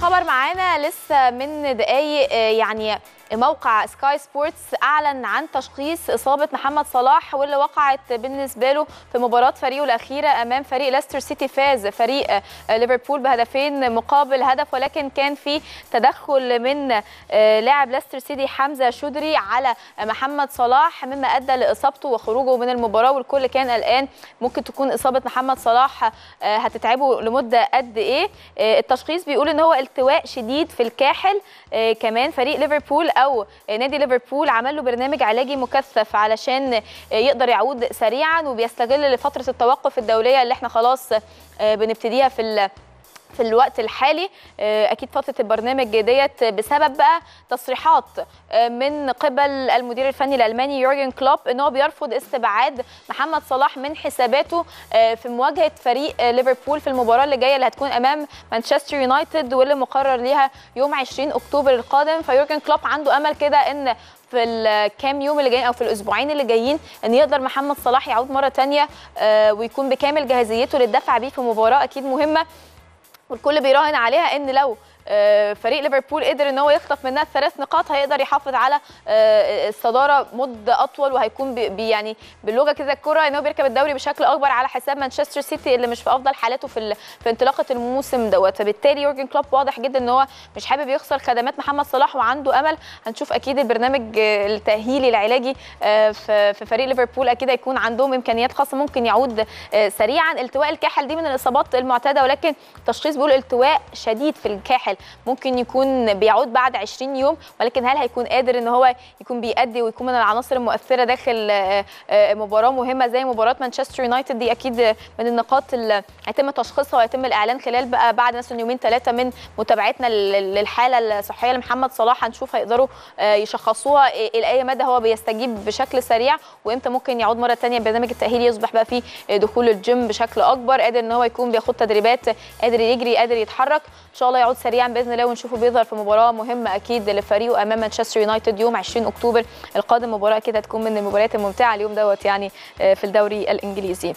خبر معانا لسه من دقايق يعني موقع سكاي سبورتس أعلن عن تشخيص إصابة محمد صلاح واللي وقعت بالنسبة له في مباراة فريقه الأخيرة أمام فريق ليستر سيتي فاز فريق ليفربول بهدفين مقابل هدف ولكن كان في تدخل من لاعب ليستر سيتي حمزة شودري على محمد صلاح مما أدى لإصابته وخروجه من المباراة والكل كان قلقان ممكن تكون إصابة محمد صلاح هتتعبه لمدة قد إيه. التشخيص بيقول إن هو التواء شديد في الكاحل كمان فريق ليفربول أو نادي ليفربول عمل له برنامج علاجي مكثف علشان يقدر يعود سريعا وبيستغل فتره التوقف الدولية اللي إحنا خلاص بنبتديها في في الوقت الحالي. أكيد فترة البرنامج ديت بسبب بقى تصريحات من قبل المدير الفني الألماني يورجن كلوب إن هو بيرفض استبعاد محمد صلاح من حساباته في مواجهة فريق ليفربول في المباراة اللي جاية اللي هتكون أمام مانشستر يونايتد واللي مقرر ليها يوم 20 أكتوبر القادم. فيورجن كلوب عنده أمل كده إن في الكام يوم اللي جايين أو في الأسبوعين اللي جايين إن يقدر محمد صلاح يعود مرة ثانية ويكون بكامل جاهزيته للدفع بيه في مباراة أكيد مهمة. والكل بيراهن عليها إن لو فريق ليفربول قدر إن هو يخطف منها الثلاث نقاط هيقدر يحافظ على الصدارة مده أطول وهيكون بي يعني باللغة كده الكرة إن هو بيركب الدوري بشكل أكبر على حساب مانشستر سيتي اللي مش في أفضل حالاته في في انطلاقة الموسم دوت. فبالتالي يورجن كلوب واضح جدا إن هو مش حابب يخسر خدمات محمد صلاح وعنده أمل. هنشوف أكيد البرنامج التأهيلي العلاجي في فريق ليفربول أكيد هيكون عندهم إمكانيات خاصة ممكن يعود سريعا. التواء الكاحل دي من الإصابات المعتادة ولكن التشخيص بيقول التواء شديد في الكاحل. ممكن يكون بيعود بعد 20 يوم ولكن هل هيكون قادر إن هو يكون بيأدي ويكون من العناصر المؤثرة داخل مباراة مهمة زي مباراة مانشستر يونايتد؟ دي أكيد من النقاط اللي هيتم تشخيصها ويتم الإعلان خلال بقى بعد مثلا يومين ثلاثة من متابعتنا للحالة الصحية لمحمد صلاح. هنشوف هيقدروا يشخصوها إلى أي مدى هو بيستجيب بشكل سريع وإمتى ممكن يعود مرة ثانية برنامج التاهيلي يصبح بقى فيه دخول الجيم بشكل أكبر قادر إن هو يكون بياخد تدريبات قادر يجري قادر يتحرك إن شاء الله يعود سريعا بإذن الله ونشوفه بيظهر في مباراة مهمة أكيد لفريقه أمام مانشستر يونايتد يوم 20 أكتوبر القادم. مباراة كده هتكون من المباريات الممتعة اليوم دوت يعني في الدوري الإنجليزي.